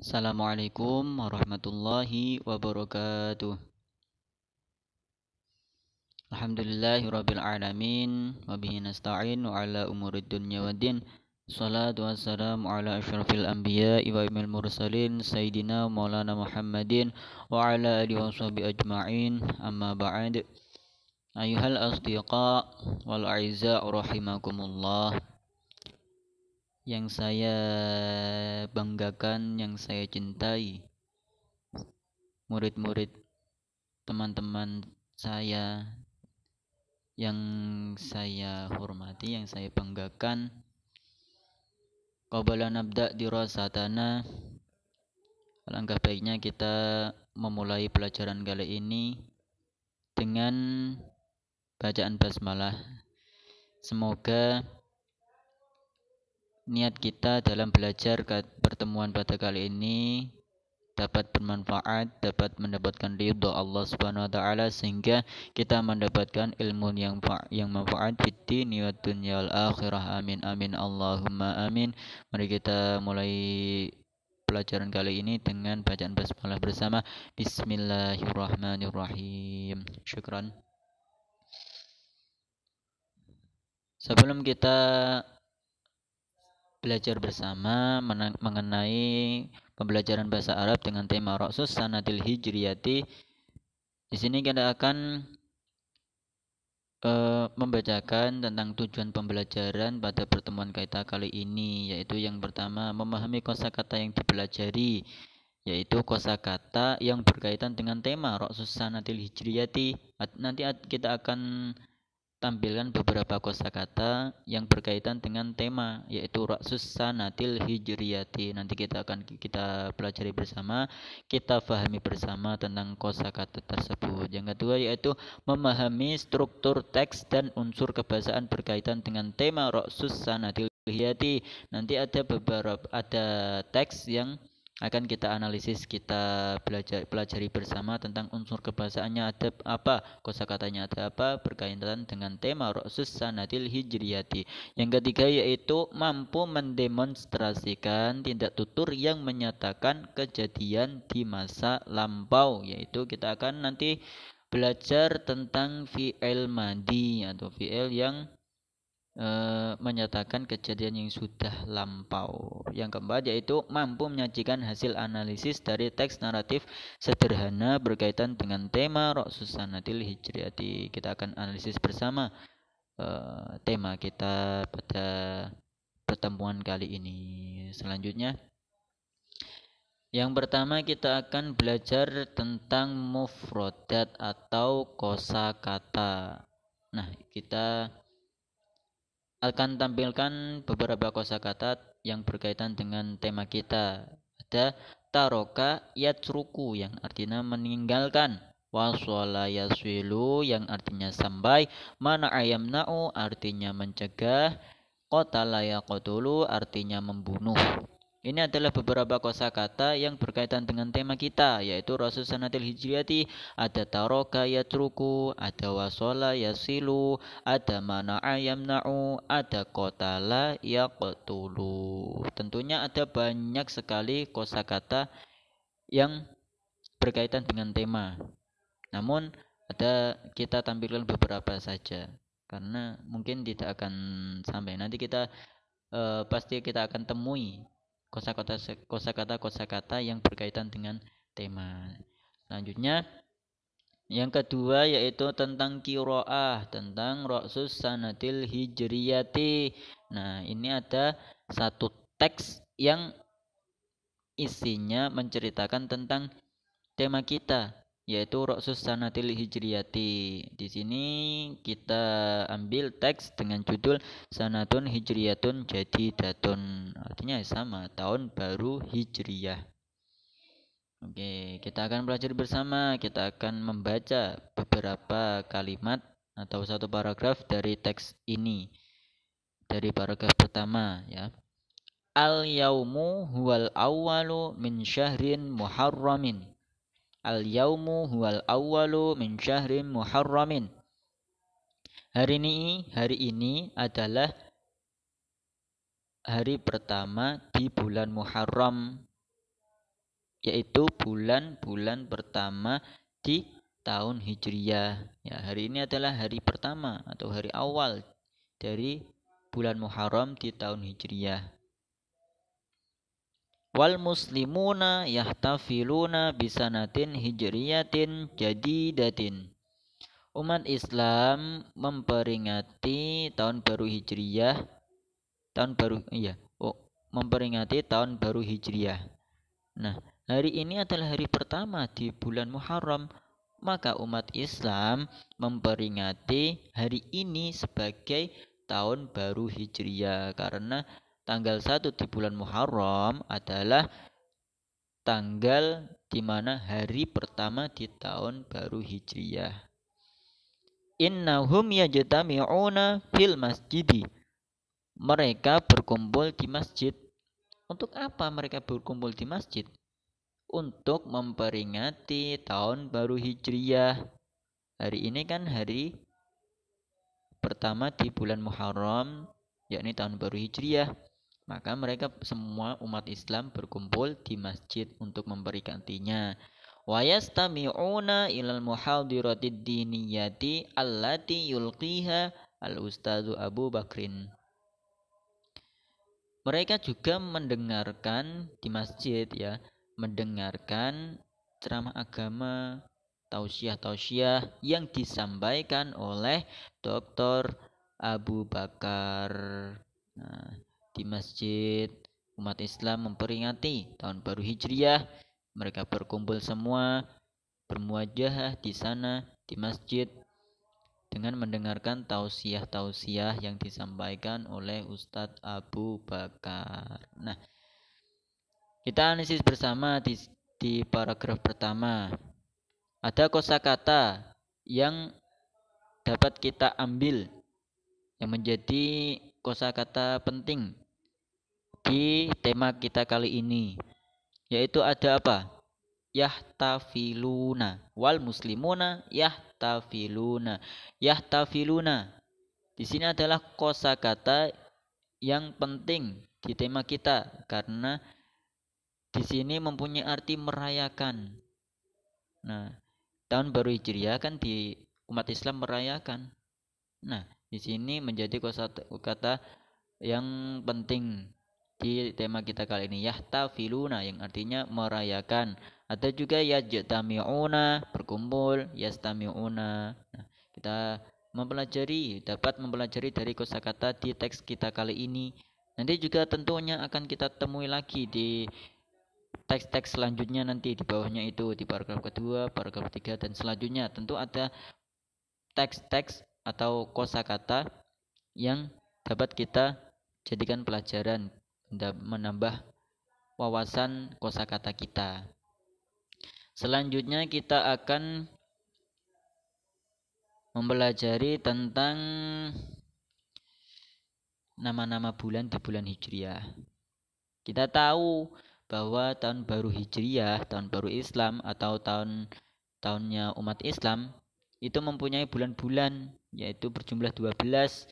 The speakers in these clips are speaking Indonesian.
Assalamualaikum warahmatullahi wabarakatuh. Alhamdulillahi rabbil alamin wa bihi nasta'in wa ala umurid dunya waddin. Salatu wassalamu ala asyrafil anbiya wa imamil mursalin sayyidina maulana Muhammadin wa ala alihi wa sahbihi ajma'in. Amma ba'd. Ayuhal asdiqa wal a'izza rahimakumullah yang saya banggakan, yang saya cintai, murid-murid teman-teman saya yang saya hormati, yang saya banggakan. Qabala nabda dirasatana Alangkah baiknya kita memulai pelajaran kali ini dengan bacaan basmalah. Semoga niat kita dalam belajar pertemuan pada kali ini dapat bermanfaat, dapat mendapatkan ridho Allah Subhanahu wa taala sehingga kita mendapatkan ilmu yang yang manfaat di dunia dunya akhirah. Amin amin Allahumma amin. Mari kita mulai pelajaran kali ini dengan bacaan basmalah bersama Bismillahirrahmanirrahim. Syukran. Sebelum kita belajar bersama mengenai pembelajaran bahasa Arab dengan tema Ra'sus Sanatil Hijriyati. Di sini kita akan uh, membacakan tentang tujuan pembelajaran pada pertemuan kita kali ini, yaitu yang pertama memahami kosakata yang dipelajari, yaitu kosakata yang berkaitan dengan tema Ra'sus Sanatil Hijriyati. Nanti kita akan tampilkan beberapa kosakata yang berkaitan dengan tema yaitu Raksus Sanatil Hijriyati. Nanti kita akan kita pelajari bersama, kita fahami bersama tentang kosakata tersebut. Yang kedua yaitu memahami struktur teks dan unsur kebahasaan berkaitan dengan tema Raksus Sanatil Hijriyati. Nanti ada beberapa ada teks yang akan kita analisis, kita belajar pelajari bersama tentang unsur kebahasaannya ada apa, kosakatanya ada apa, berkaitan dengan tema Ra'sus Sanadil Hijriyati. Yang ketiga yaitu mampu mendemonstrasikan tindak tutur yang menyatakan kejadian di masa lampau, yaitu kita akan nanti belajar tentang fi'il madi atau fi'il yang e, menyatakan kejadian yang sudah lampau. Yang keempat yaitu mampu menyajikan hasil analisis dari teks naratif sederhana berkaitan dengan tema Roksus Sanatil Hijriyati. Kita akan analisis bersama e, tema kita pada pertemuan kali ini. Selanjutnya yang pertama kita akan belajar tentang mufrodat atau kosakata. Nah, kita akan tampilkan beberapa kosakata yang berkaitan dengan tema kita. Ada taroka yatruku yang artinya meninggalkan. Waswala yaswilu yang artinya sampai. Mana ayam na'u artinya mencegah. Qatala yaqtulu artinya membunuh. Ini adalah beberapa kosakata yang berkaitan dengan tema kita, yaitu Rasul Sanatil Hijriyati, ada taroka yatruku, ada wasola yasilu, ada mana ayam na'u, ada kotala yaqtulu. Tentunya ada banyak sekali kosakata yang berkaitan dengan tema. Namun ada kita tampilkan beberapa saja karena mungkin tidak akan sampai nanti kita uh, pasti kita akan temui kosakata kosakata kosakata yang berkaitan dengan tema. Selanjutnya yang kedua yaitu tentang kiroah, tentang Roksus Sanatil Hijriyati. Nah, ini ada satu teks yang isinya menceritakan tentang tema kita, yaitu Roksus Sanatil Hijriyati. Di sini kita ambil teks dengan judul Sanatun Hijriyatun jadi datun. Artinya sama, tahun baru Hijriyah. Oke, kita akan belajar bersama. Kita akan membaca beberapa kalimat atau satu paragraf dari teks ini. Dari paragraf pertama ya. Al yaumu huwal awwalu min syahrin muharramin Al yaumu huwal awwalu min syahrin muharramin. Hari ini, hari ini adalah hari pertama di bulan Muharram. yaitu bulan-bulan pertama di tahun Hijriyah. Ya, hari ini adalah hari pertama atau hari awal dari bulan Muharram di tahun Hijriyah. Wal muslimuna yahtafiluna bisanatin hijriyatin jadidatin. Umat Islam memperingati tahun baru Hijriyah tahun baru iya oh memperingati tahun baru Hijriyah. Nah, hari ini adalah hari pertama di bulan Muharram, maka umat Islam memperingati hari ini sebagai tahun baru Hijriyah karena tanggal 1 di bulan Muharram adalah tanggal di mana hari pertama di tahun baru Hijriyah. Innahum yajtami'una fil masjidi. Mereka berkumpul di masjid. Untuk apa mereka berkumpul di masjid? Untuk memperingati tahun baru Hijriyah. Hari ini kan hari pertama di bulan Muharram, yakni tahun baru Hijriyah. Maka mereka semua umat Islam berkumpul di masjid untuk memperingatinya wa yastami'una ilal muhadiratid diniyati allati yulqiha al ustadzu Abu Bakrin. Mereka juga mendengarkan di masjid ya, mendengarkan ceramah agama, tausiah-tausiah yang disampaikan oleh Dr. Abu Bakar. Nah, di masjid umat Islam memperingati tahun baru Hijriah mereka berkumpul semua bermuajah di sana di masjid dengan mendengarkan tausiah-tausiah yang disampaikan oleh Ustadz Abu Bakar. Nah, kita analisis bersama di, di paragraf pertama. Ada kosakata yang dapat kita ambil yang menjadi kosakata penting di tema kita kali ini yaitu ada apa? Yahtafiluna wal muslimuna yahtafiluna. Yahtafiluna di sini adalah kosakata yang penting di tema kita karena di sini mempunyai arti merayakan. Nah, tahun baru Hijriah kan di umat Islam merayakan. Nah, di sini menjadi kosakata yang penting di tema kita kali ini yahtafiluna yang artinya merayakan. Ada juga yajtami'una berkumpul yastami'una. Nah, kita mempelajari dapat mempelajari dari kosakata di teks kita kali ini. Nanti juga tentunya akan kita temui lagi di teks-teks selanjutnya nanti di bawahnya itu di paragraf kedua, paragraf ketiga dan selanjutnya. Tentu ada teks-teks atau kosakata yang dapat kita jadikan pelajaran menambah wawasan kosakata kita. Selanjutnya kita akan mempelajari tentang nama-nama bulan di bulan Hijriah. Kita tahu bahwa tahun baru Hijriah, tahun baru Islam atau tahun tahunnya umat Islam itu mempunyai bulan-bulan yaitu berjumlah 12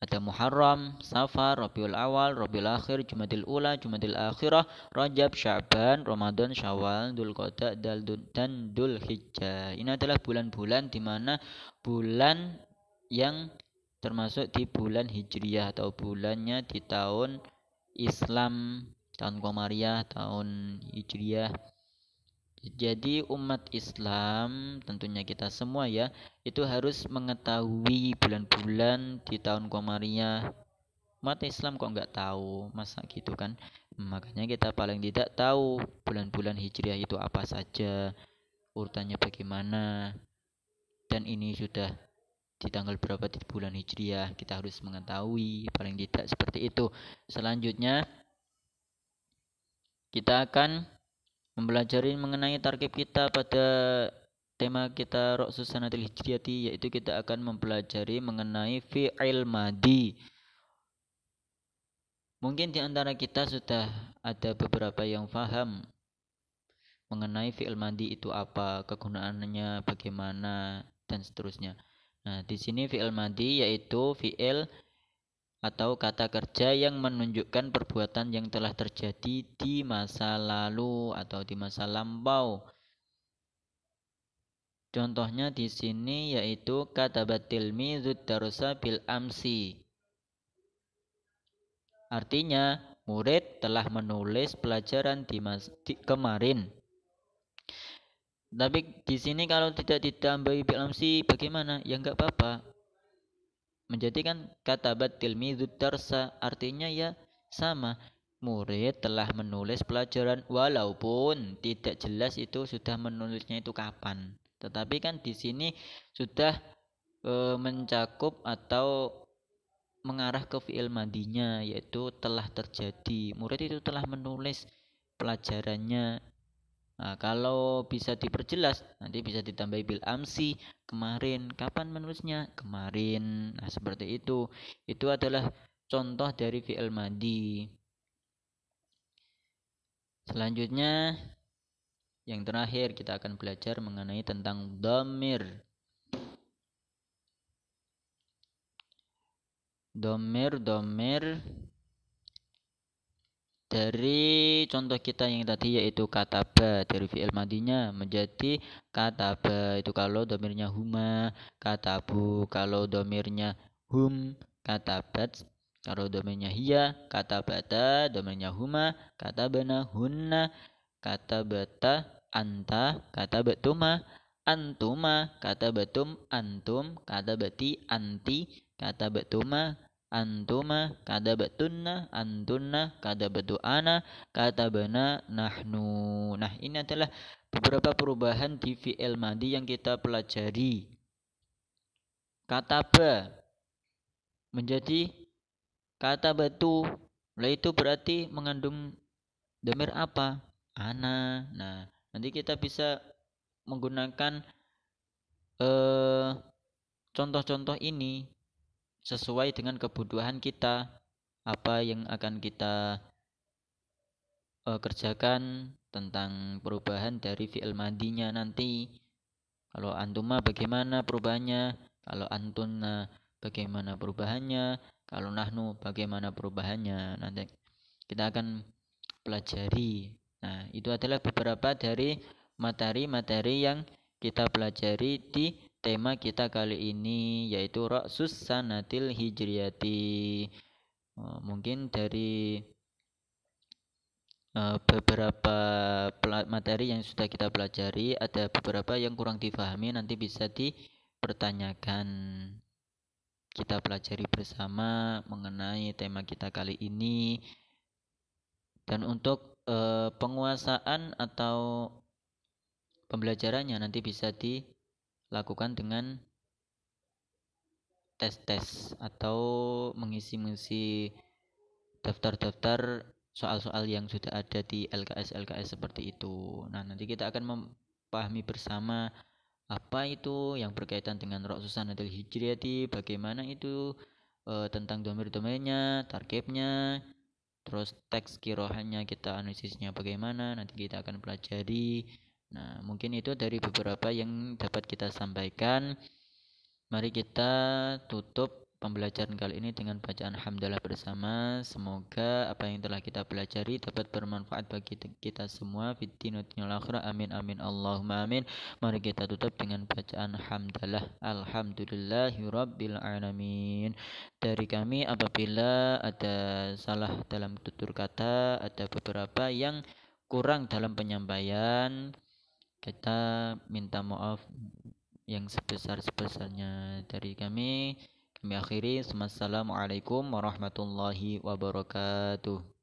ada Muharram, Safar, Rabiul Awal, Rabiul Akhir, Jumadil Ula, Jumadil Akhirah, Rajab, Sya'ban, Ramadan, Syawal, Qada, dan Dul Hijjah. Ini adalah bulan-bulan di mana bulan yang termasuk di bulan Hijriyah atau bulannya di tahun Islam, tahun Komariah, tahun Hijriyah. Jadi umat Islam tentunya kita semua ya itu harus mengetahui bulan-bulan di tahun Komariah. Umat Islam kok nggak tahu masa gitu kan? Makanya kita paling tidak tahu bulan-bulan Hijriah itu apa saja, urutannya bagaimana. Dan ini sudah di tanggal berapa di bulan Hijriah kita harus mengetahui paling tidak seperti itu. Selanjutnya kita akan mempelajari mengenai target kita pada tema kita Roksus Sanatil Hijriyati yaitu kita akan mempelajari mengenai fi'il madi. Mungkin di antara kita sudah ada beberapa yang faham mengenai fi'il madi itu apa, kegunaannya bagaimana dan seterusnya. Nah, di sini fi'il madi yaitu fi'il atau kata kerja yang menunjukkan perbuatan yang telah terjadi di masa lalu atau di masa lampau. Contohnya di sini yaitu kata batilmi darusa bil amsi. Artinya murid telah menulis pelajaran di, mas, di kemarin. Tapi di sini kalau tidak ditambahi bil amsi bagaimana? Ya enggak apa-apa. Menjadikan kata batilmi darsa artinya ya sama murid telah menulis pelajaran walaupun tidak jelas itu sudah menulisnya itu kapan. Tetapi kan di sini sudah e, mencakup atau mengarah ke fi'il madinya yaitu telah terjadi. Murid itu telah menulis pelajarannya. Nah, kalau bisa diperjelas nanti bisa ditambahi bil amsi kemarin. Kapan menulisnya? Kemarin. Nah, seperti itu. Itu adalah contoh dari fi'il madi. Selanjutnya yang terakhir kita akan belajar mengenai tentang domir. Domir, domir dari contoh kita yang tadi yaitu kata ba dari fi'il madinya menjadi kata ba itu kalau domirnya huma kata bu kalau domirnya hum kata bat kalau domirnya kata bata domirnya huma kata bana hunna. Kata bata anta kata betuma antuma kata betum antum. Kata beti anti kata betuma antuma betunna antunna kata betu ana kata bena nahnu. Nah ini adalah beberapa perubahan di fi'il madi yang kita pelajari. Kata ba menjadi kata batu lah itu berarti mengandung demir apa? Ana. Nah nanti kita bisa menggunakan eh, contoh-contoh ini sesuai dengan kebutuhan kita apa yang akan kita eh, kerjakan tentang perubahan dari fi'il madinya nanti. Kalau antuma bagaimana perubahannya kalau antuna bagaimana perubahannya kalau nahnu bagaimana perubahannya. Nanti kita akan pelajari. Nah, itu adalah beberapa dari materi-materi yang kita pelajari di tema kita kali ini yaitu Ra'sus Sanatil Hijriyati. Oh, mungkin dari uh, beberapa materi yang sudah kita pelajari ada beberapa yang kurang difahami nanti bisa dipertanyakan kita pelajari bersama mengenai tema kita kali ini dan untuk eh, penguasaan atau pembelajarannya nanti bisa dilakukan dengan tes-tes atau mengisi-ngisi daftar-daftar soal-soal yang sudah ada di LKS-LKS seperti itu. Nah, nanti kita akan memahami bersama apa itu yang berkaitan dengan rok adalah hijriyati, bagaimana itu e, tentang domir-domainnya, targetnya, terus teks kirohannya kita analisisnya bagaimana nanti kita akan pelajari nah mungkin itu dari beberapa yang dapat kita sampaikan mari kita tutup pembelajaran kali ini dengan bacaan hamdalah bersama. Semoga apa yang telah kita pelajari dapat bermanfaat bagi kita semua. Fitinatul akhirah. Amin amin Allahumma amin. Mari kita tutup dengan bacaan hamdalah. Alhamdulillahirabbil alamin. Dari kami apabila ada salah dalam tutur kata, ada beberapa yang kurang dalam penyampaian, kita minta maaf yang sebesar-sebesarnya dari kami. Kami akhiri. Assalamualaikum warahmatullahi wabarakatuh.